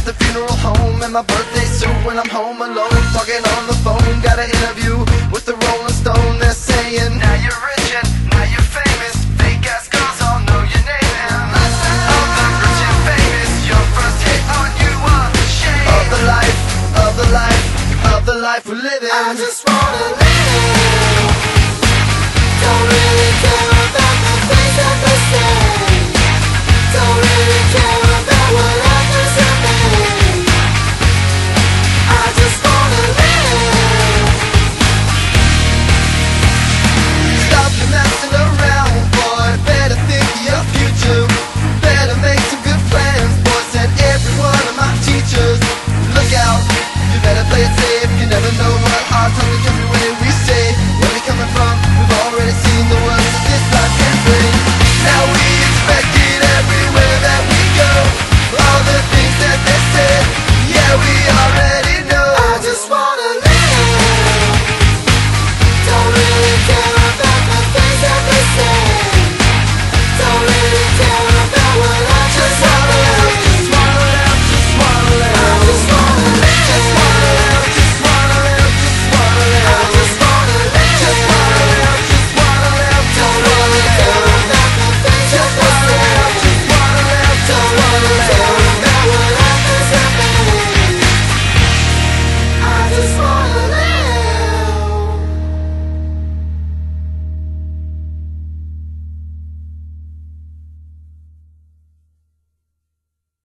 at the funeral home, and my birthday suit when I'm home alone, talking on the phone. Got an interview with the Rolling Stone. They're saying, Now you're rich and now you're famous. Fake ass girls all know your name. And of the rich and famous, your first hit on you are shame of the life, of the life, of the life we're living. I just wanna